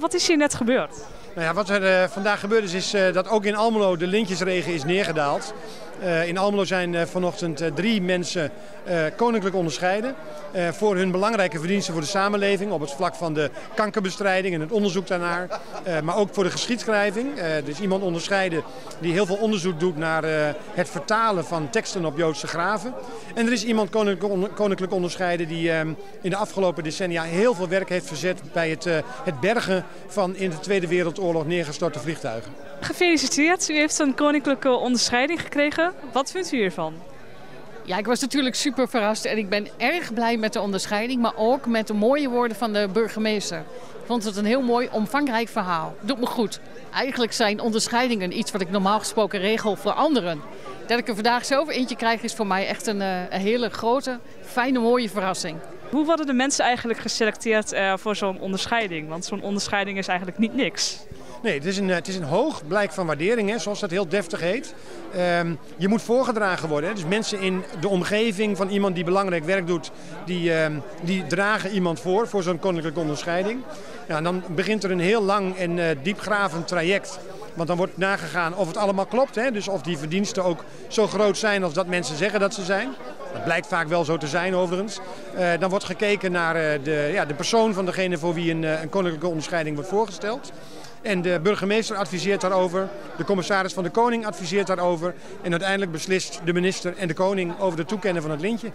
wat is hier net gebeurd? Nou ja, wat er uh, vandaag gebeurd is, is uh, dat ook in Almelo de lintjesregen is neergedaald. Uh, in Almelo zijn vanochtend drie mensen koninklijk onderscheiden. voor hun belangrijke verdiensten voor de samenleving op het vlak van de kankerbestrijding en het onderzoek daarnaar. maar ook voor de geschiedschrijving. er is iemand onderscheiden die heel veel onderzoek doet naar het vertalen van teksten op Joodse graven. En er is iemand koninklijk, onderscheiden die in de afgelopen decennia heel veel werk heeft verzet bij het, het bergen van in de Tweede Wereldoorlog oorlog neergestorte vliegtuigen. Gefeliciteerd, u heeft een koninklijke onderscheiding gekregen. Wat vindt u hiervan? Ja, ik was natuurlijk super verrast en ik ben erg blij met de onderscheiding, maar ook met de mooie woorden van de burgemeester. Ik vond het een heel mooi, omvangrijk verhaal. Doet me goed. Eigenlijk zijn onderscheidingen iets wat ik normaal gesproken regel voor anderen. Dat ik er vandaag zo eentje krijg is voor mij echt een, eh, een hele grote, fijne, mooie verrassing. Hoe worden de mensen eigenlijk geselecteerd uh, voor zo'n onderscheiding? Want zo'n onderscheiding is eigenlijk niet niks. Nee, het is een, het is een hoog blijk van waardering, hè, zoals dat heel deftig heet. Um, je moet voorgedragen worden. Hè. Dus mensen in de omgeving van iemand die belangrijk werk doet, die, um, die dragen iemand voor, voor zo'n koninklijke onderscheiding. Ja, en dan begint er een heel lang en uh, diepgravend traject. Want dan wordt nagegaan of het allemaal klopt. Hè? Dus of die verdiensten ook zo groot zijn als dat mensen zeggen dat ze zijn. Dat blijkt vaak wel zo te zijn overigens. Uh, dan wordt gekeken naar uh, de, ja, de persoon van degene voor wie een, uh, een koninklijke onderscheiding wordt voorgesteld. En de burgemeester adviseert daarover, de commissaris van de Koning adviseert daarover. En uiteindelijk beslist de minister en de koning over de toekennen van het lintje.